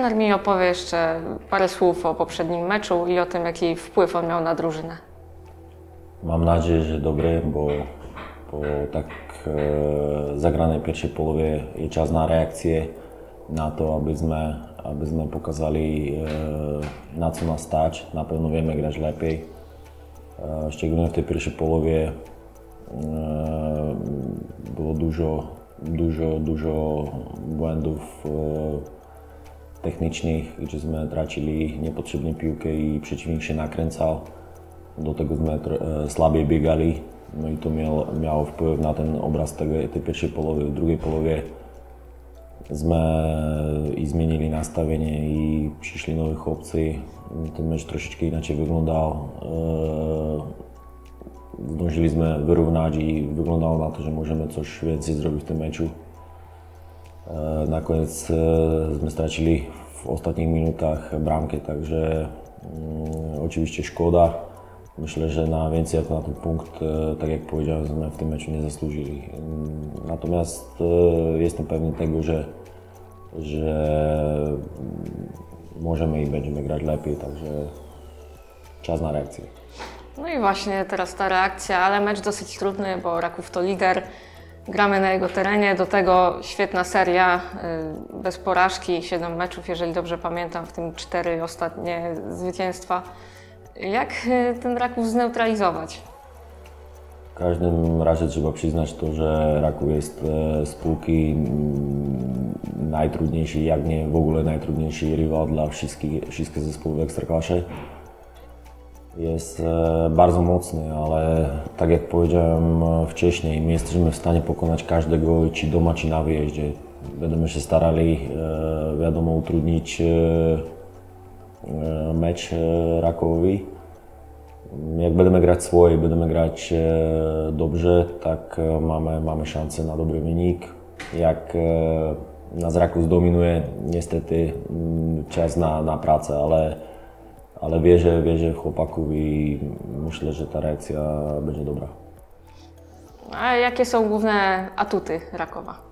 trener mi opowie jeszcze parę słów o poprzednim meczu i o tym, jaki wpływ on miał na drużynę. Mám nádej, že dobre, bo po tak e, zagranej pierwszej polowie je čas na reakcie, na to, aby sme, aby sme pokazali, e, na co nás stać. Na pewno vieme grać lepiej. E, Szczególnie w tej pierwszej polowie e, było dużo, dużo, dużo błędów e, technicznych, gdzie sme tracili nepotrzebne piłkę i przeciwnik się nakręcał. Do tego sme tr- e, słabiej biegali, no i to miało, miało wpływ na ten obraz tego, tej pierwszej połowy. W drugiej połowie sme i zmienili nastavenie i přišli noví chłopci. Ten meč trošičky inaczej wyglądał. E, Zdążyli sme wyrównać i wyglądało na to, że możemy coś więcej zrobić w tym meczu. E, Na koniec e, sme stracili w ostatnich minutach bramkę, także mm, oczywiście szkoda. Myślę, że na więcej jak na ten punkt, e, tak jak powiedziałem, w tym meczu nie zasłużyli. Mm, Natomiast jestem pewny tego, że, że mm, możemy i będziemy grać lepiej, także czas na reakcję. No i właśnie teraz ta reakcja, ale mecz dosyć trudny, bo Raków to lider. Gramy na jego terenie, do tego świetna seria, y, bez porażki, 7 meczów, jeżeli dobrze pamiętam, w tym 4 ostatnie zwycięstwa. Jak y, ten Raków zneutralizować? W każdym razie trzeba przyznać to, że Raków jest e, spółki mm, najtrudniejszy, jak nie w ogóle najtrudniejszy rywal dla wszystkich, wszystkich zespołów w Ekstraklasie. Jest e, bardzo mocny, ale tak jak powiedziałem e, wcześniej, my jesteśmy w stanie pokonać każdego, czy doma, czy na wyjeździe. Będziemy się starali, e, wiadomo, utrudnić mecz Rakowowi. Jak będziemy grać swoje, będziemy grać dobrze, tak mamy, mamy szansę na dobry wynik. Jak nas Raków zdominuje, niestety mm, czas na, na pracę, ale, ale wierzę, wierzę w chłopaków i myślę, że ta reakcja będzie dobra. A jakie są główne atuty Rakowa?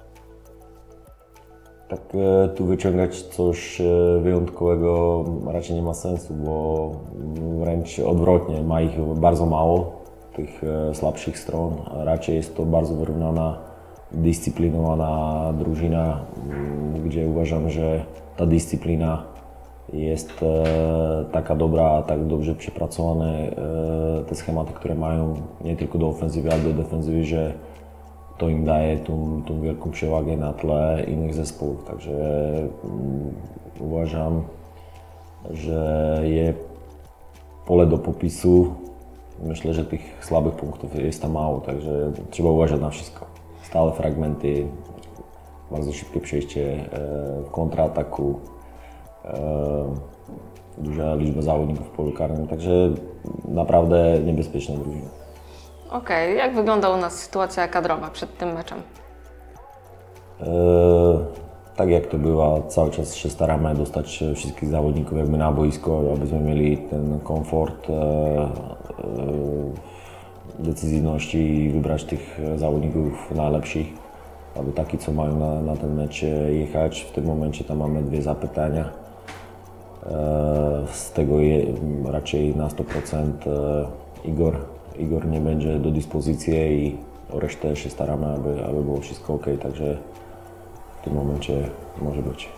Tak e, tu wyciągać coś e, wyjątkowego raczej nie ma sensu, bo wręcz odwrotnie, ma ich bardzo mało, tych e, słabszych stron. Raczej jest to bardzo wyrównana, dyscyplinowana drużyna, gdzie uważam, że ta dyscyplina jest e, taka dobra, tak dobrze przepracowane e, te schematy, które mają nie tylko do ofensywy, ale do defensywy, że to im daje tą, tą wielką przewagę na tle innych zespołów. Także mm, uważam, że je pole do popisu. Myślę, że tych słabych punktów jest tam mało, także trzeba uważać na wszystko. Stałe fragmenty, bardzo szybkie przejście e, w kontrataku, duża liczba zawodników w polu karnym, także naprawdę niebezpieczna drużyna. Okej, jak wygląda u nas sytuacja kadrowa przed tym meczem? E, tak jak to była, cały czas się staramy dostać wszystkich zawodników jakby na boisko, abyśmy mieli ten komfort e, e, decyzyjności i wybrać tych zawodników najlepszych, aby taki, co mają na, na ten mecz jechać. W tym momencie tam mamy dwie zapytania. Z tego je, raczej na 100% e, Igor. Igor nie będzie do dyspozycji i o resztę się staramy, aby, aby było wszystko ok, także w tym momencie może być.